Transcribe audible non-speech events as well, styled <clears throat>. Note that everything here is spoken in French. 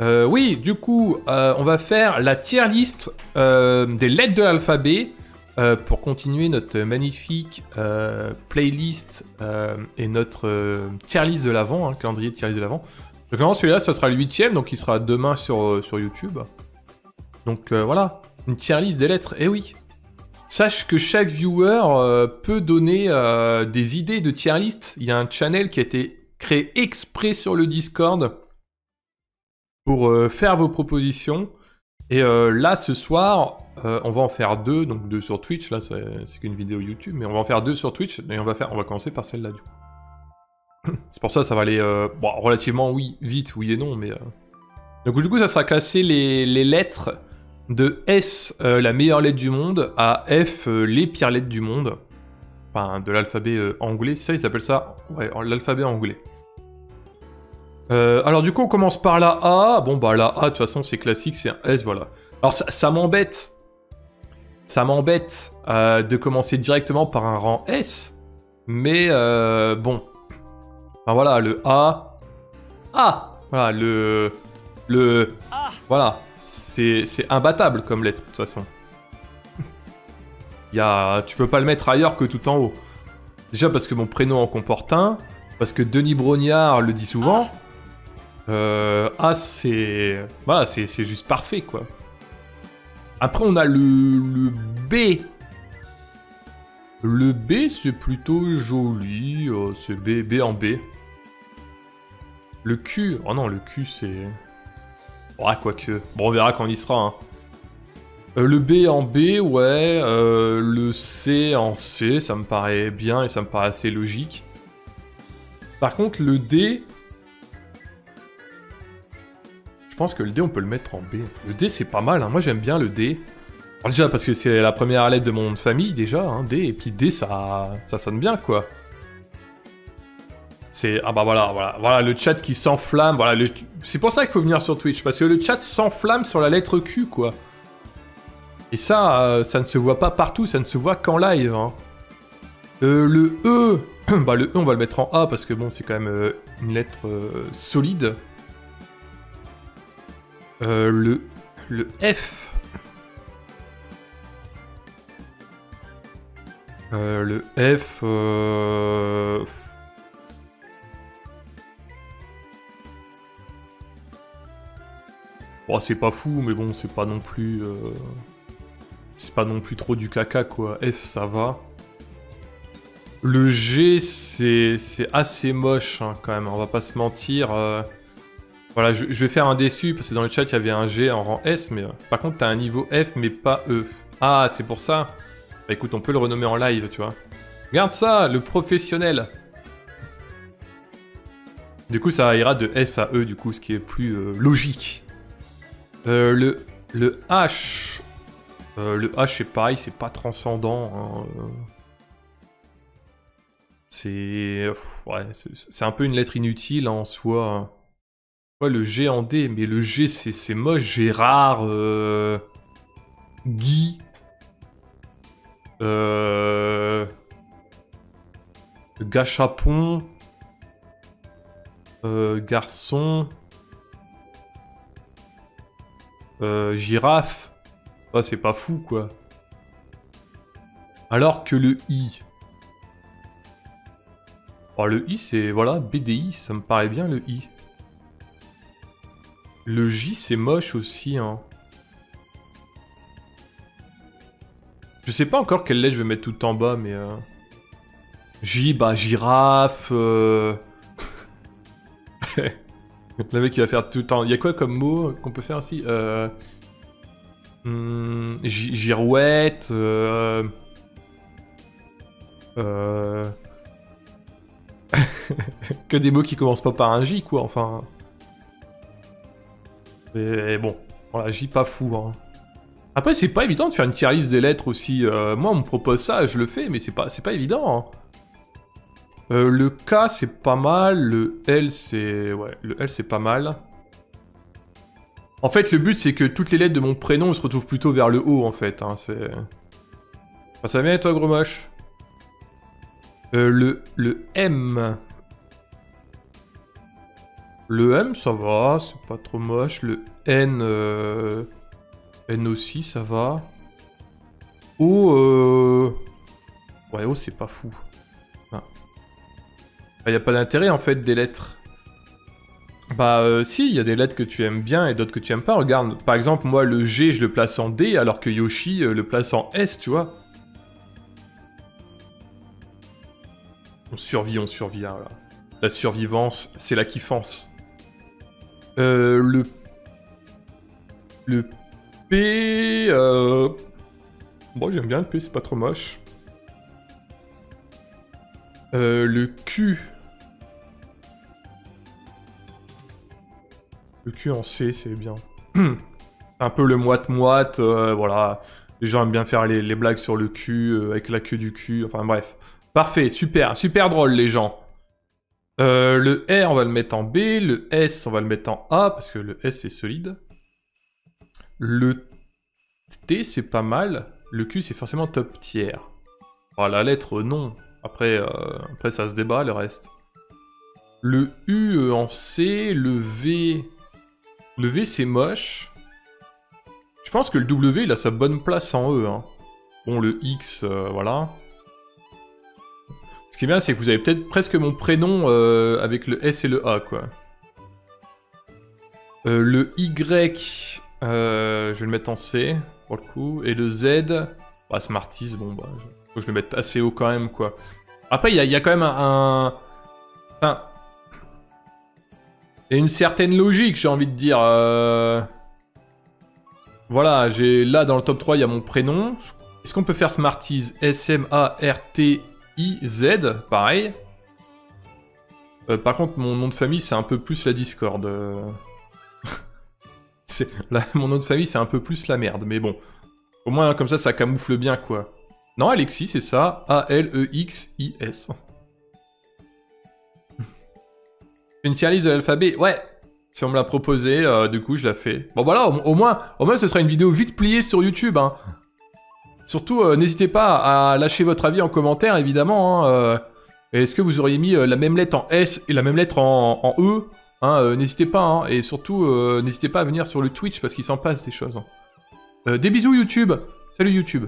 Euh, oui, du coup, euh, on va faire la tier list euh, des lettres de l'alphabet pour continuer notre magnifique playlist et notre tier list de l'avant, hein, calendrier de tier list de l'avant. Donc celui-là, ça sera le huitième, donc il sera demain sur, YouTube. Donc voilà, une tier list des lettres, eh oui. Sache que chaque viewer peut donner des idées de tier list. Il y a un channel qui a été créé exprès sur le Discord pour euh, faire vos propositions. Et euh, là, ce soir, euh, on va en faire deux, donc deux sur Twitch. Là, c'est qu'une vidéo YouTube, mais on va en faire deux sur Twitch. Et on va faire, on va commencer par celle-là du coup. <clears throat> c'est pour ça, ça va aller relativement oui, vite, oui et non, mais. Donc du coup, ça sera classé les, les lettres de S, la meilleure lettre du monde, à F, les pires lettres du monde. Enfin, de l'alphabet anglais. Ça, ils s'appellent ça Ouais, l'alphabet anglais. Euh, alors du coup, on commence par la A. Bon, bah la A, de toute façon, c'est classique, c'est un S, voilà. Alors ça, m'embête. Ça m'embête euh, de commencer directement par un rang S. Mais euh, bon. Enfin voilà, le A. A Voilà, le... Le... Voilà. C'est imbattable comme lettre, de toute façon. <laughs> Y a... Tu peux pas le mettre ailleurs que tout en haut. Déjà parce que mon prénom en comporte un. Parce que Denis Brognard le dit souvent. Euh, A, c'est. Voilà, c'est juste parfait, quoi. Après, on a le, B. Le B, c'est plutôt joli. euh, c'est B, B en B. Le Q. Oh non, le Q, c'est. Ouais, quoique. Bon, on verra quand on y sera. hein. Euh, le B en B, ouais. euh, le C en C, ça me paraît bien et ça me paraît assez logique. Par contre, le D. Je pense que le D, on peut le mettre en B. Le D, c'est pas mal. hein. Moi, j'aime bien le D. Alors, déjà, parce que c'est la première lettre de mon nom de famille, déjà, hein, D. Et puis D, ça, ça sonne bien, quoi. C'est. Ah bah voilà, voilà. Voilà, le chat qui s'enflamme. Voilà, le- c'est pour ça qu'il faut venir sur Twitch. Parce que le chat s'enflamme sur la lettre Q, quoi. Et ça, euh, ça ne se voit pas partout, ça ne se voit qu'en live. hein. Euh, le E, <clears throat> bah le E on va le mettre en A parce que bon c'est quand même euh, une lettre euh, solide. Euh, le, le F. Euh, le F. euh, Bon, c'est pas fou, mais bon, c'est pas non plus. C'est pas non plus trop du caca, quoi. F, ça va. Le G, c'est c'est assez moche, hein, quand même. On va pas se mentir. Voilà, je, vais faire un déçu, parce que dans le chat, il y avait un G en rang S, mais euh, par contre, t'as un niveau F, mais pas E. Ah, c'est pour ça Bah écoute, on peut le renommer en live, tu vois. Regarde ça, le professionnel Du coup, ça ira de S à E, du coup, ce qui est plus euh, logique. Euh, le, le H. Le H, c'est pareil, c'est pas transcendant. hein. C'est. Ouais, c'est un peu une lettre inutile hein, en soi. Le G en D, mais le G, c'est moche. Gérard. Euh... Guy. Euh... Gachapon. Euh, garçon. Girafe. Ah, c'est pas fou, quoi. Alors que le I. Oh, le I, c'est. Voilà, BDI, ça me paraît bien, le I. Le J, c'est moche aussi, hein. Je sais pas encore quelle lettre je vais mettre tout en bas, mais. euh, J, bah, girafe. Euh... <laughs> Le mec qui va faire tout le temps. Il y a quoi comme mot qu'on peut faire aussi euh... hmm, gi- Girouette. Euh... Euh... <laughs> que des mots qui commencent pas par un J, quoi, enfin. Et bon, voilà, J pas fou, hein. Après, c'est pas évident de faire une tier list des lettres aussi. euh, moi, on me propose ça, je le fais, mais c'est pas, évident. hein. Euh, le K, c'est pas mal. Le L, c'est... Ouais, le L, c'est pas mal. En fait, le but, c'est que toutes les lettres de mon prénom se retrouvent plutôt vers le haut, en fait. Hein, ça va bien, toi, gros moche Euh, le M... Le M, ça va, c'est pas trop moche. Le N, euh, N aussi, ça va. O, euh... Ouais, O, c'est pas fou. Il ah. n'y a pas d'intérêt, en fait, des lettres. Bah euh, si, il y a des lettres que tu aimes bien et d'autres que tu aimes pas. Regarde, par exemple, moi, le G, je le place en D, alors que Yoshi euh, le place en S, tu vois. On survit, on survit, hein, La survivance, c'est la kiffance. Euh, le... Le P... Euh... Bon, j'aime bien le P, c'est pas trop moche. Euh, le Q... Le Q en C, c'est bien. <clears throat> un peu le moite-moite, euh, voilà. Les gens aiment bien faire les, blagues sur le cul, avec la queue du cul, enfin bref. Parfait, super, super drôle les gens. Euh, le R, on va le mettre en B. Le S, on va le mettre en A, parce que le S est solide. Le T, c'est pas mal. Le Q, c'est forcément top tiers. Oh, la lettre, non. Après, après, ça se débat, le reste. Le U en C. Le V... Le V, c'est moche. Je pense que le W, il a sa bonne place en E. Hein. Bon, le X, euh, voilà. Ce qui est bien, c'est que vous avez peut-être presque mon prénom euh, avec le S et le A, quoi. Euh, le Y, je vais le mettre en C, pour le coup. Et le Z, bah, Smarties, bon, bah, faut que je le mette assez haut quand même, quoi. Après, il y, y, a quand même un... Enfin, et une certaine logique, j'ai envie de dire. Euh. Voilà, j'ai là dans le top 3, il y a mon prénom. Est-ce qu'on peut faire Smarties? S-M-A-R-T-I-Z Pareil. Euh, par contre, mon nom de famille, c'est un peu plus la Discord. <laughs> c'est Mon nom de famille, c'est un peu plus la merde, mais bon. Au moins, comme ça, ça camoufle bien, quoi. Non, Alexis, c'est ça. A-L-E-X-I-S. <laughs> Une tier list de l'alphabet, ouais. Si on me l'a proposé, euh, du coup, je la fais. Bon, voilà, au, moins, au moins, ce sera une vidéo vite pliée sur YouTube. Hein. Surtout, euh, n'hésitez pas à lâcher votre avis en commentaire, évidemment. Hein, euh. Est-ce que vous auriez mis la même lettre en S et la même lettre en, E hein, N'hésitez pas. Hein. Et surtout, n'hésitez pas à venir sur le Twitch parce qu'il s'en passe des choses. Des bisous, YouTube. Salut, YouTube.